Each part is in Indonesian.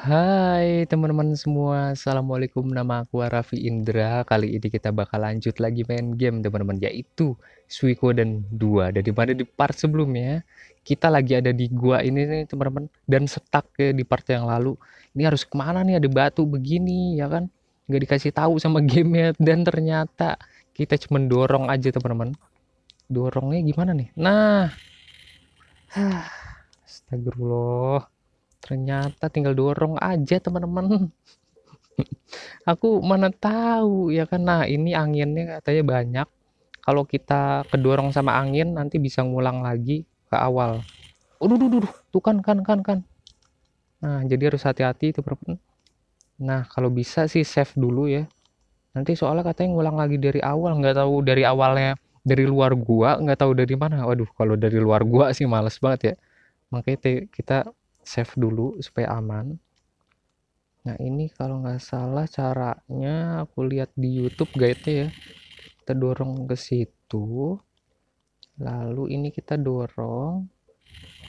Hai teman-teman semua, Assalamualaikum. Nama aku Raffi Indra. Kali ini kita bakal lanjut lagi main game teman-teman Yaitu Suikoden 2 Daripada di part sebelumnya Kita lagi ada di gua ini nih teman-teman Dan stuck ya di part yang lalu. Ini harus ke mana nih? Ada batu begini ya kan? Nggak dikasih tahu sama gamenya. Dan ternyata kita cuma dorong aja teman-teman. Dorongnya gimana nih? Nah. Astagfirullah ternyata tinggal dorong aja teman-teman aku mana tahu ya kan nah ini anginnya katanya banyak kalau kita kedorong sama angin nanti bisa ngulang lagi ke awal Udah, udah, udah, tuh kan, kan, kan, kan. Nah, jadi harus hati-hati itu teman Nah, kalau bisa sih save dulu ya. Nanti soalnya katanya ngulang lagi dari awal, nggak tahu dari awalnya dari luar gua, nggak tahu dari mana. Waduh, kalau dari luar gua sih males banget ya. Makanya kita save dulu supaya aman. Nah ini kalau nggak salah caranya aku lihat di YouTube guide-nya ya. Kita dorong ke situ. Lalu ini kita dorong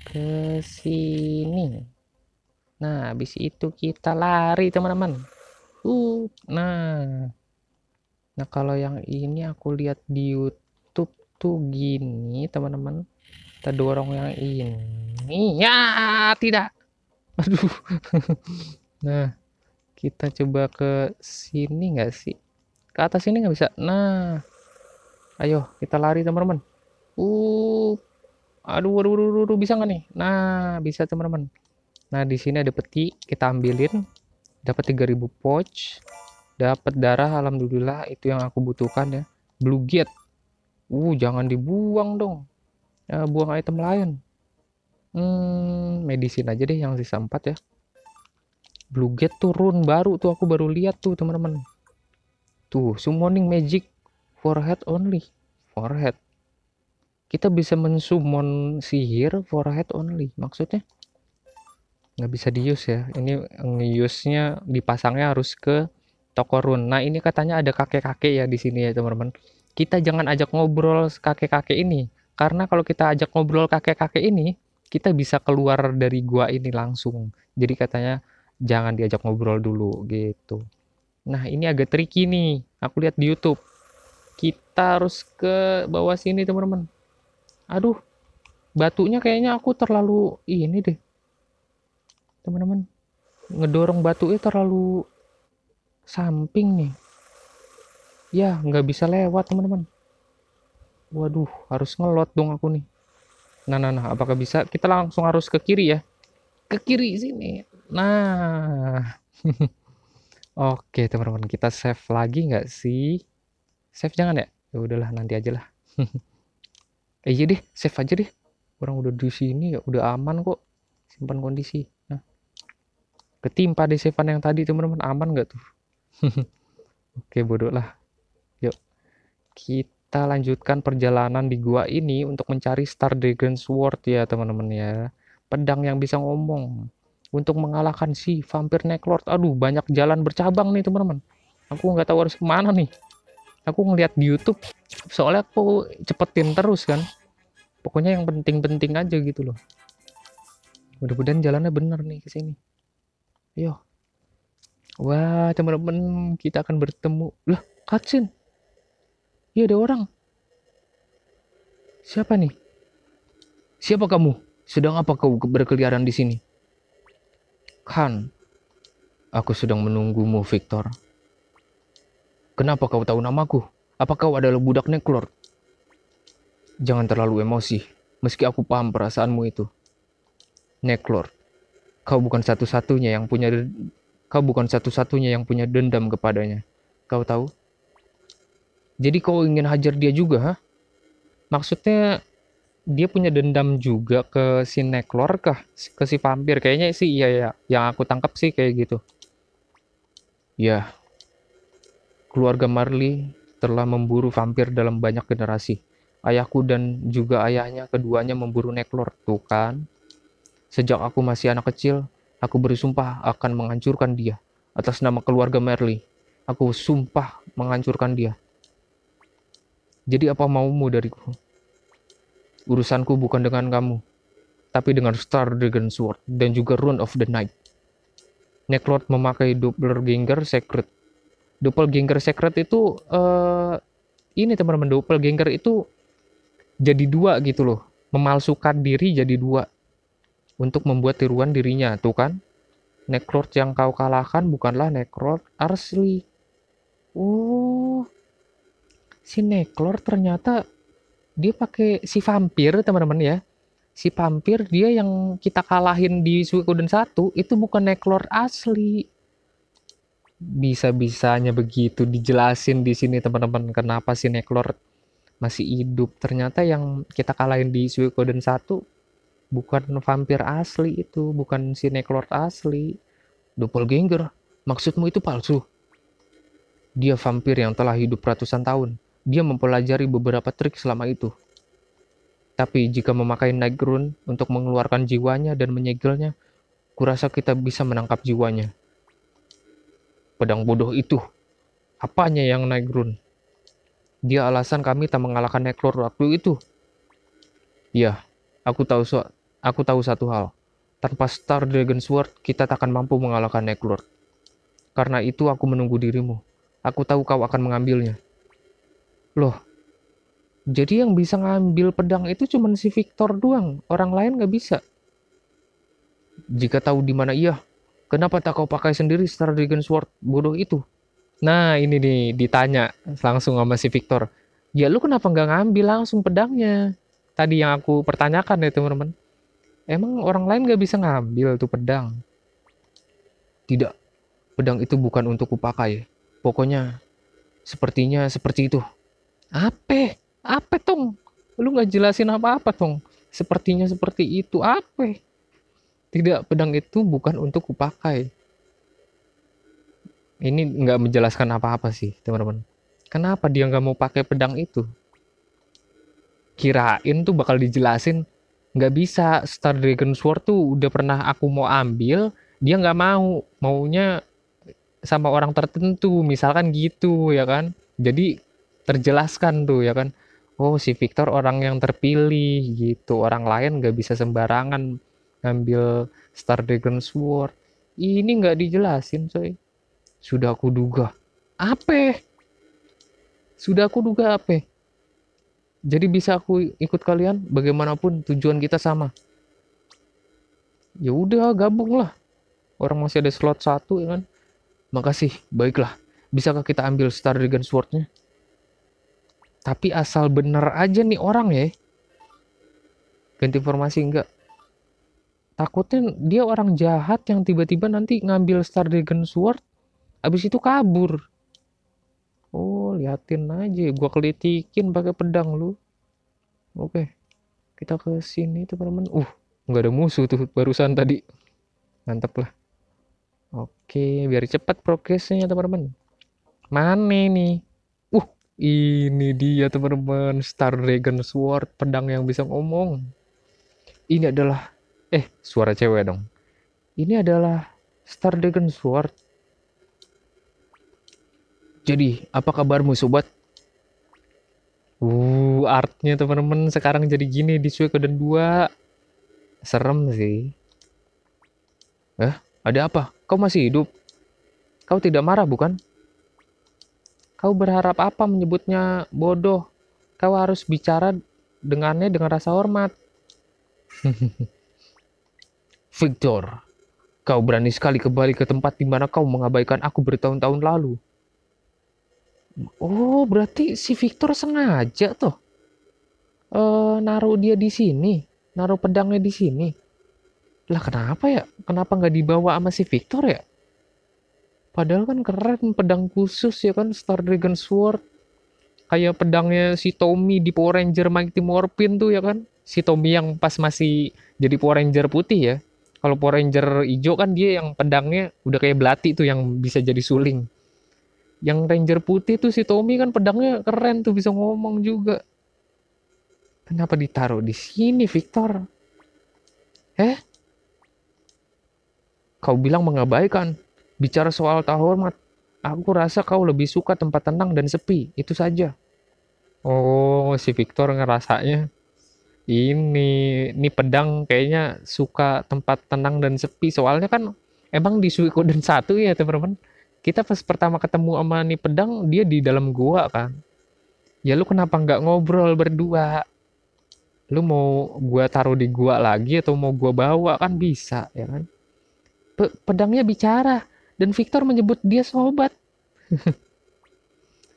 ke sini. Nah habis itu kita lari teman-teman. Uh nah. Nah kalau yang ini aku lihat di YouTube tuh gini teman-teman. Kita dorong yang ini ya tidak. Aduh. Nah kita coba ke sini nggak sih? Ke atas ini nggak bisa? Nah ayo kita lari teman-teman. Uh aduh aduh, aduh, aduh, aduh bisa nggak nih? Nah bisa teman-teman. Nah di sini ada peti kita ambilin. Dapat 3000 pouch. Dapat darah alhamdulillah itu yang aku butuhkan ya. Blue gate. Uh jangan dibuang dong. Ya, buang item lain hmm, medicine aja deh yang sisa 4 ya. Blue gate turun baru tuh aku baru lihat tuh teman-teman. Tuh summoning magic forehead only forehead. Kita bisa mensummon sihir forehead only maksudnya? Nggak bisa dius ya ini ngiusnya dipasangnya harus ke toko run nah ini katanya ada kakek-kakek ya di sini ya teman-teman. Kita jangan ajak ngobrol kakek-kakek ini karena kalau kita ajak ngobrol kakek-kakek ini, kita bisa keluar dari gua ini langsung. Jadi katanya jangan diajak ngobrol dulu gitu. Nah, ini agak tricky nih. Aku lihat di YouTube. Kita harus ke bawah sini, teman-teman. Aduh, batunya kayaknya aku terlalu ini deh. Teman-teman, ngedorong batunya terlalu samping nih. Ya, nggak bisa lewat, teman-teman. Waduh, harus ngelot dong aku nih. Nah, nah, nah, apakah bisa? Kita langsung harus ke kiri ya. Ke kiri sini. Nah. Oke, teman-teman, kita save lagi nggak sih? Save jangan ya? Ya udahlah, nanti aja lah. eh, iya deh, save aja deh. Orang udah di sini ya, udah aman kok. Simpan kondisi. Nah. Ketimpa di save yang tadi, teman-teman, aman nggak tuh? Oke, bodoh lah. Yuk. Kita kita lanjutkan perjalanan di gua ini untuk mencari Star Dragon Sword ya teman-teman ya. Pedang yang bisa ngomong. Untuk mengalahkan si vampir Necklord. Aduh banyak jalan bercabang nih teman-teman. Aku nggak tahu harus ke mana nih. Aku ngeliat di YouTube. Soalnya aku cepetin terus kan. Pokoknya yang penting-penting aja gitu loh. Mudah-mudahan jalannya bener nih ke sini. Ayo. Wah, teman-teman, kita akan bertemu. Lah, cutscene. Iya ada orang. Siapa nih? Siapa kamu? Sedang apa kau berkeliaran di sini? Khan, aku sedang menunggumu, Victor. Kenapa kau tahu namaku? Apa kau adalah budak Neklor? Jangan terlalu emosi, meski aku paham perasaanmu itu. Neklor, kau bukan satu-satunya yang punya kau bukan satu-satunya yang punya dendam kepadanya. Kau tahu? Jadi kau ingin hajar dia juga, ha? Maksudnya dia punya dendam juga ke si Neklor kah? Ke si vampir? Kayaknya sih iya ya. Yang aku tangkap sih kayak gitu. Ya. Keluarga Marley telah memburu vampir dalam banyak generasi. Ayahku dan juga ayahnya keduanya memburu Neklor. Tuh kan. Sejak aku masih anak kecil, aku bersumpah akan menghancurkan dia. Atas nama keluarga Marley. Aku sumpah menghancurkan dia. Jadi apa maumu dariku? Urusanku bukan dengan kamu, tapi dengan Star Dragon Sword dan juga Rune of the Night. Necklord memakai Doppelganger Secret. Doppelganger Secret itu uh, ini teman-teman Doppelganger itu jadi dua gitu loh. Memalsukan diri jadi dua untuk membuat tiruan dirinya. Tuh kan? Necklord yang kau kalahkan bukanlah Necklord asli. Oh, si Necklord ternyata dia pakai si vampir teman-teman ya. Si vampir dia yang kita kalahin di Suikoden 1 itu bukan Necklord asli. Bisa-bisanya begitu dijelasin di sini teman-teman kenapa si Necklord masih hidup. Ternyata yang kita kalahin di Suikoden 1 bukan vampir asli itu bukan si Necklord asli. Doppelganger maksudmu itu palsu. Dia vampir yang telah hidup ratusan tahun dia mempelajari beberapa trik selama itu tapi jika memakai night rune untuk mengeluarkan jiwanya dan menyegelnya kurasa kita bisa menangkap jiwanya pedang bodoh itu. Apanya yang naik run? Dia alasan kami tak mengalahkan Necklord waktu itu. Ya, aku tahu so aku tahu satu hal. Tanpa Star Dragon Sword, kita tak akan mampu mengalahkan Necklord. Karena itu aku menunggu dirimu. Aku tahu kau akan mengambilnya. Loh, jadi yang bisa ngambil pedang itu cuma si Victor doang. Orang lain nggak bisa. Jika tahu di mana ia, Kenapa tak kau pakai sendiri Star Dragon Sword bodoh itu? Nah ini nih ditanya langsung sama si Victor. Ya lu kenapa nggak ngambil langsung pedangnya? Tadi yang aku pertanyakan ya teman-teman. Emang orang lain nggak bisa ngambil tuh pedang? Tidak, pedang itu bukan untuk kupakai. Pokoknya sepertinya seperti itu. Apa? Apa tong? Lu nggak jelasin apa-apa tong? Sepertinya seperti itu. Apa? Tidak, pedang itu bukan untuk kupakai. Ini nggak menjelaskan apa-apa sih, teman-teman. Kenapa dia nggak mau pakai pedang itu? Kirain tuh bakal dijelasin. Nggak bisa, Star Dragon Sword tuh udah pernah aku mau ambil, dia nggak mau. Maunya sama orang tertentu, misalkan gitu, ya kan? Jadi terjelaskan tuh, ya kan? Oh, si Victor orang yang terpilih gitu. Orang lain nggak bisa sembarangan ngambil Star Dragon Sword. Ini nggak dijelasin coy. Sudah aku duga. Apa? Sudah aku duga apa? Jadi bisa aku ikut kalian bagaimanapun tujuan kita sama? Ya udah gabung lah. Orang masih ada slot satu ya kan? Makasih. Baiklah. Bisakah kita ambil Star Dragon Swordnya tapi asal bener aja nih orang ya. Ganti informasi enggak? Takutnya dia orang jahat yang tiba-tiba nanti ngambil Star Dragon Sword abis itu kabur. Oh liatin aja. Gua kelitikin pakai pedang lu. Oke kita ke sini teman-teman. Uh nggak ada musuh tuh barusan tadi. Mantap lah. Oke biar cepat progresnya teman-teman. Mana nih ini dia teman-teman Star Dragon Sword pedang yang bisa ngomong ini adalah Eh, suara cewek dong. Ini adalah Star Dragon Sword. Jadi, apa kabarmu sobat? Uh, artnya teman-teman sekarang jadi gini di Suikoden 2. Serem sih. Eh, ada apa? Kau masih hidup? Kau tidak marah bukan? Kau berharap apa menyebutnya bodoh? Kau harus bicara dengannya dengan rasa hormat. Victor, kau berani sekali kembali ke tempat di mana kau mengabaikan aku bertahun-tahun lalu. Oh, berarti si Victor sengaja tuh. Uh, naruh dia di sini, naruh pedangnya di sini. Lah kenapa ya? Kenapa nggak dibawa sama si Victor ya? Padahal kan keren pedang khusus ya kan Star Dragon Sword. Kayak pedangnya si Tommy di Power Ranger Mighty Morphin tuh ya kan. Si Tommy yang pas masih jadi Power Ranger putih ya kalau Power Ranger hijau kan dia yang pedangnya udah kayak belati tuh yang bisa jadi suling. Yang Ranger putih tuh si Tommy kan pedangnya keren tuh bisa ngomong juga. Kenapa ditaruh di sini Victor? Eh? Kau bilang mengabaikan. Bicara soal tak hormat. Aku rasa kau lebih suka tempat tenang dan sepi. Itu saja. Oh, si Victor ngerasanya ini ini pedang kayaknya suka tempat tenang dan sepi soalnya kan emang di Suikoden satu ya teman-teman kita pas pertama ketemu sama nih pedang dia di dalam gua kan ya lu kenapa nggak ngobrol berdua lu mau gua taruh di gua lagi atau mau gua bawa kan bisa ya kan Pe pedangnya bicara dan Victor menyebut dia sobat.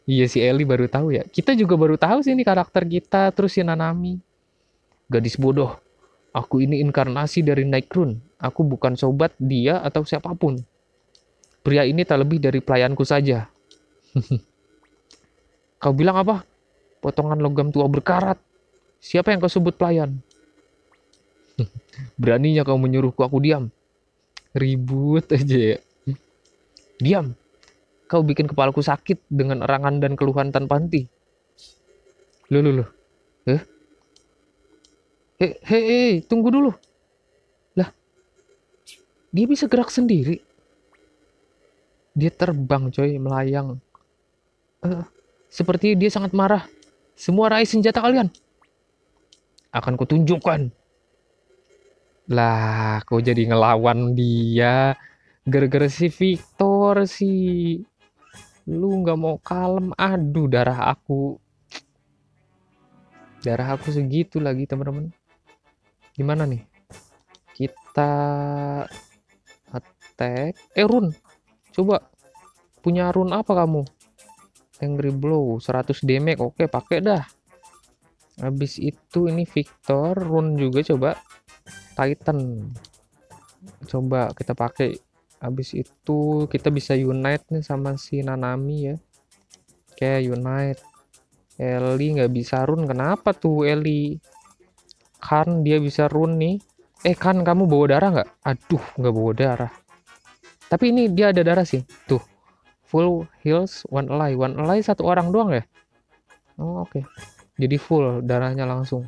Iya si Eli baru tahu ya. Kita juga baru tahu sih ini karakter kita terus si Nanami. Gadis bodoh. Aku ini inkarnasi dari Nightcrune aku bukan sobat dia atau siapa pun. Pria ini tak lebih dari pelayanku saja. Kau bilang apa? Potongan logam tua berkarat. Siapa yang kau sebut pelayan? Beraninya kau menyuruhku aku diam. Ribut aja ya. Diam. Kau bikin kepalaku sakit dengan erangan dan keluhan tanpa henti. Loh, loh, loh. Eh? Hei, hei, tunggu dulu. Lah, dia bisa gerak sendiri. Dia terbang, coy, melayang. Uh, seperti dia sangat marah. Semua raih senjata kalian akan kutunjukkan. Lah, kau jadi ngelawan dia gara-gara si Victor sih. Lu nggak mau kalem, aduh darah aku. Darah aku segitu lagi teman-teman. Gimana nih? Kita attack. Eh run, coba punya run apa kamu? Angry Blow 100 damage, oke pakai dah habis itu ini Victor run juga coba Titan coba kita pakai habis itu kita bisa unite nih sama si Nanami ya. Kayak unite. Eli nggak bisa run. Kenapa tuh Eli kan dia bisa run nih. Eh kan kamu bawa darah nggak? Aduh nggak bawa darah. Tapi ini dia ada darah sih. Tuh. Full heals one ally one ally satu orang doang ya? Oh oke. Okay jadi full darahnya langsung.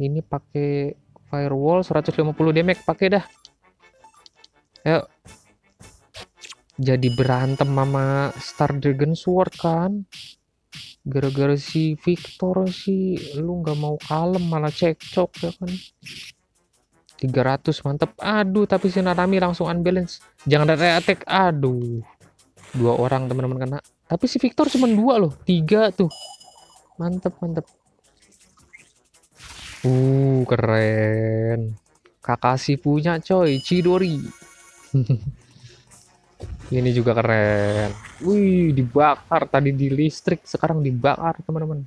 Ini pakai firewall 150 damage. Pakai dah. Ayo jadi berantem sama Star Dragon Sword kan? Gara-gara si Victor sih lu nggak mau kalem malah cekcok ya kan? 300 mantep. Aduh tapi si Nanami langsung unbalance. Jangan ada attack aduh. Dua orang teman-teman kena. Tapi si Victor cuma dua loh tiga tuh. Mantep mantep. Uh keren. Kakashi punya coy Chidori ini juga keren. Wih dibakar. Tadi di listrik sekarang dibakar teman-teman.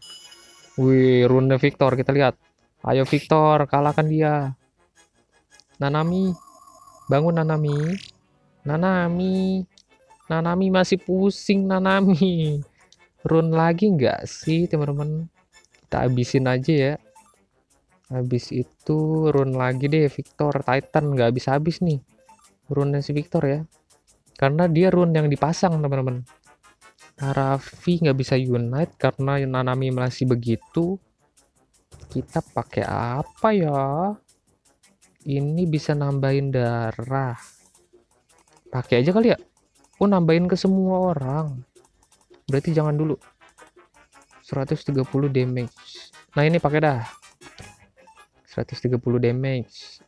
Wih rune Victor kita lihat. Ayo Victor kalahkan dia. Nanami. Bangun Nanami. Nanami. Nanami masih pusing Nanami. Run lagi nggak sih teman-teman? Kita habisin aja ya. Habis itu run lagi deh Victor. Titan nggak habis-habis nih. Runnya si Victor ya karena dia run yang dipasang teman-teman. Raffi nggak bisa unite karena Nanami masih begitu. Kita pakai apa ya? Ini bisa nambahin darah. Pakai aja kali ya? Oh nambahin ke semua orang. Berarti jangan dulu. 130 damage. Nah ini pakai dah. 130 damage.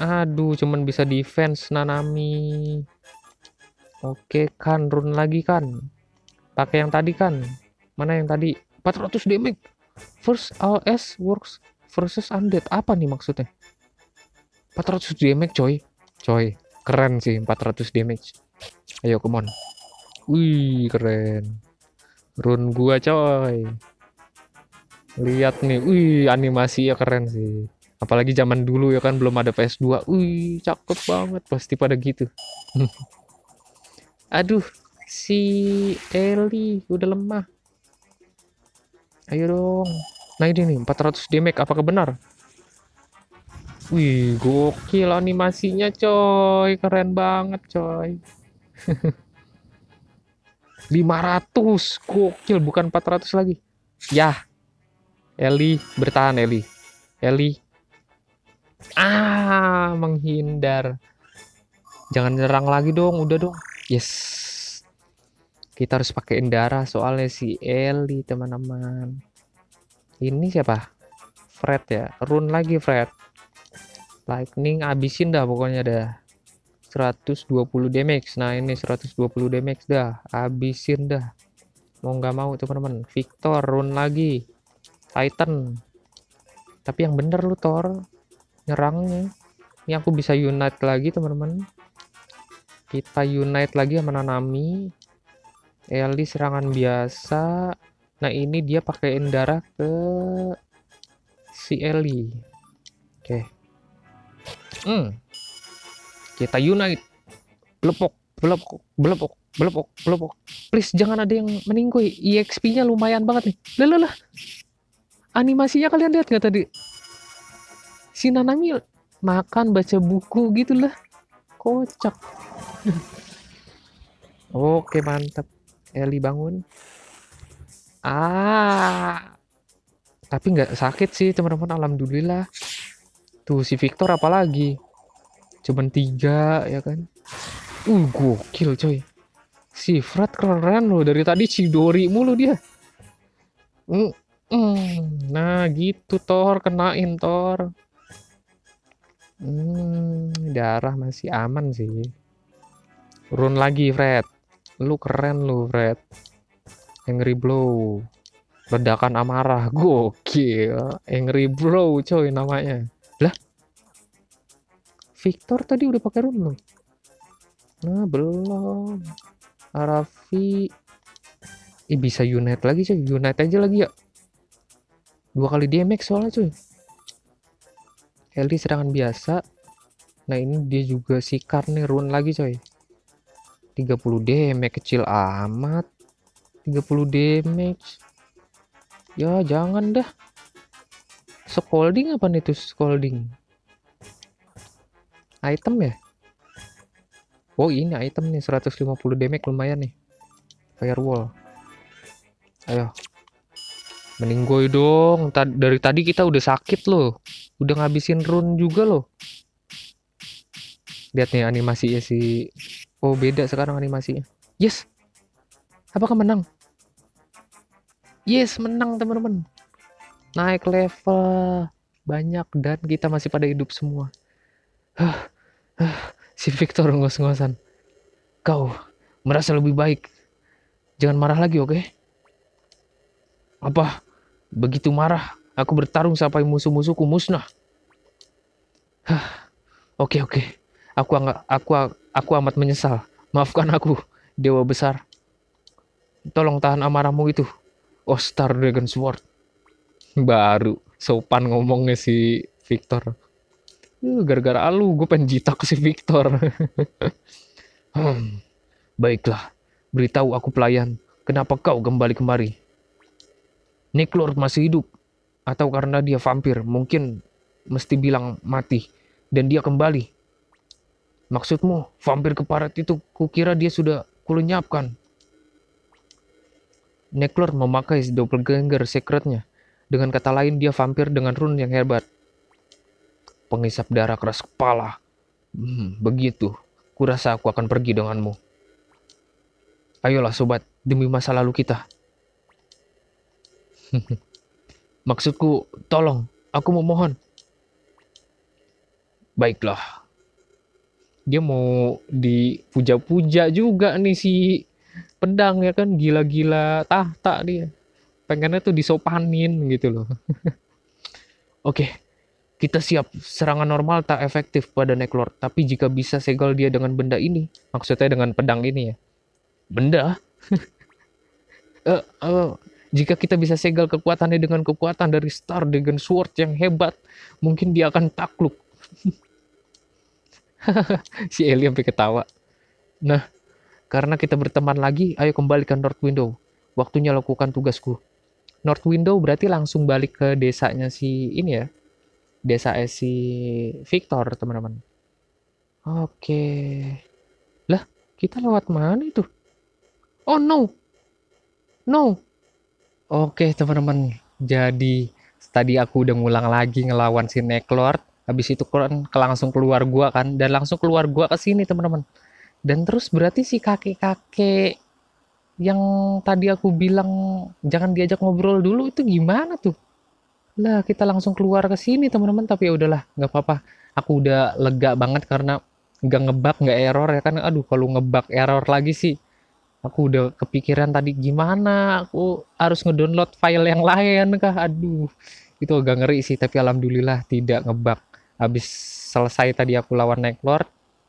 Aduh cuman bisa defense Nanami oke kan run lagi kan pakai yang tadi kan mana yang tadi? 400 damage. First LS works versus undead. Apa nih maksudnya? 400 damage coy. Coy keren sih 400 damage. Ayo come on. Wih, keren. Run gua coy. Lihat nih, wih animasi ya keren sih. Apalagi zaman dulu ya kan belum ada PS2. Wih, cakep banget. Pasti pada gitu. Aduh, si Eli udah lemah. Ayo dong. Nah ini nih 400 damage apakah benar? Wih, gokil animasinya coy. Keren banget coy. 500 gokil bukan 400 lagi ya Eli bertahan Eli Eli ah menghindar jangan nyerang lagi dong udah dong yes. Kita harus pakai darah soalnya si Eli teman-teman. Ini siapa? Fred ya? Run lagi Fred. Lightning abisin dah pokoknya dah. 120 damage. Nah ini 120 damage dah. Habisin dah. Mau nggak mau teman-teman. Victor run lagi. Titan. Tapi yang bener lu Thor. Nyerangnya. Ini aku bisa unite lagi teman-teman kita unite lagi sama Nanami. Eli serangan biasa. Nah ini dia pakaiin darah ke si Eli oke. Hmm. Kita unite. Belepok belepok belepok belepok belepok please jangan ada yang meninggoy. EXP nya lumayan banget nih. Lah lah. Animasinya kalian lihat nggak tadi? Si Nanami makan baca buku gitu lah. Kocak oke mantap. Eli bangun. Ah. Tapi nggak sakit sih teman-teman. Alhamdulillah. Tuh si Victor apalagi? Cuman tiga ya kan? Uh gokil coy. Si Fred keren loh. Dari tadi Cidori mulu dia. Mm, mm. nah gitu Thor. Kenain Thor. Hmm, darah masih aman sih run lagi Fred lu keren lu Fred angry blow ledakan amarah gokil angry blow coy namanya lah Victor tadi udah pakai run belum? Nah, belum. Arafi Ih, bisa unite lagi cuy. Unite aja lagi ya. Dua kali damage soalnya cuy. Heli serangan biasa. Nah, ini dia juga sikar nih run lagi coy. 30 damage kecil amat. 30 damage. Ya, jangan dah. Scolding apa nih tuh scolding? item ya oh ini item nih 150 damage lumayan nih firewall ayo meninggoy dong Tad dari tadi kita udah sakit loh udah ngabisin run juga loh lihat nih animasinya si oh beda sekarang animasinya yes apakah menang yes menang teman-teman naik level banyak dan kita masih pada hidup semua si Victor ngos-ngosan. Kau merasa lebih baik. Jangan marah lagi, oke? Okay? Apa? Begitu marah, aku bertarung sampai musuh-musuhku musnah. Oke, oke. Aku aku aku amat menyesal. Maafkan aku, dewa besar. Tolong tahan amarahmu itu. Oh, Star Dragon Sword. Baru sopan ngomongnya si Victor. Uh, gara-gara alu gue pengen jitak si Victor. hmm, baiklah, beritahu aku pelayan, kenapa kau kembali kemari? Nick Lord masih hidup, atau karena dia vampir, mungkin mesti bilang mati, dan dia kembali. Maksudmu, vampir keparat itu kukira dia sudah kulenyapkan. Necklord memakai doppelganger secretnya. Dengan kata lain, dia vampir dengan rune yang hebat pengisap darah keras kepala. Hmm, begitu. Kurasa aku akan pergi denganmu. Ayolah sobat, demi masa lalu kita. Maksudku, tolong, aku memohon. Baiklah. Dia mau dipuja-puja juga nih si pedang ya kan gila-gila tahta dia. Pengennya tuh disopanin gitu loh. Oke, kita siap, serangan normal tak efektif pada Necklord, tapi jika bisa segel dia dengan benda ini, maksudnya dengan pedang ini ya. Benda? uh, uh, jika kita bisa segel kekuatannya dengan kekuatan dari Star dengan sword yang hebat, mungkin dia akan takluk. si Eli sampai ketawa. Nah, karena kita berteman lagi, ayo kembali ke North Window. Waktunya lakukan tugasku. North Window berarti langsung balik ke desanya si ini ya, desa si Victor teman-teman. Oke. Lah kita lewat mana itu? Oh no. No. Oke teman-teman. Jadi tadi aku udah ngulang lagi ngelawan si Necklord habis itu kan langsung keluar gua kan dan langsung keluar gua ke sini teman-teman. Dan terus berarti si kakek-kakek yang tadi aku bilang jangan diajak ngobrol dulu itu gimana tuh? Lah kita langsung keluar ke sini teman-teman. Tapi ya udahlah nggak apa-apa. Aku udah lega banget karena nggak ngebug nggak error ya kan. Aduh kalau ngebug error lagi sih aku udah kepikiran tadi gimana aku harus ngedownload file yang lain kah? Aduh itu agak ngeri sih tapi alhamdulillah tidak ngebug habis selesai tadi aku lawan naik lord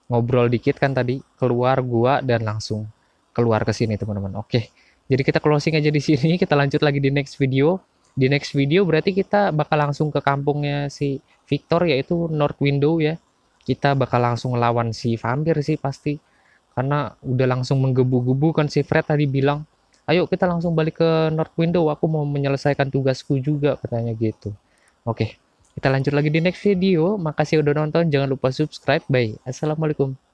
ngobrol dikit kan tadi keluar gua dan langsung keluar ke sini teman-teman. Oke jadi kita closing aja di sini. Kita lanjut lagi di next video. Di next video berarti kita bakal langsung ke kampungnya si Victor yaitu North Window ya. Kita bakal langsung lawan si vampir sih pasti. Karena udah langsung menggebu-gebu kan si Fred tadi bilang ayo kita langsung balik ke North Window aku mau menyelesaikan tugasku juga katanya gitu. Oke kita lanjut lagi di next video. Makasih udah nonton. Jangan lupa subscribe bye. Assalamualaikum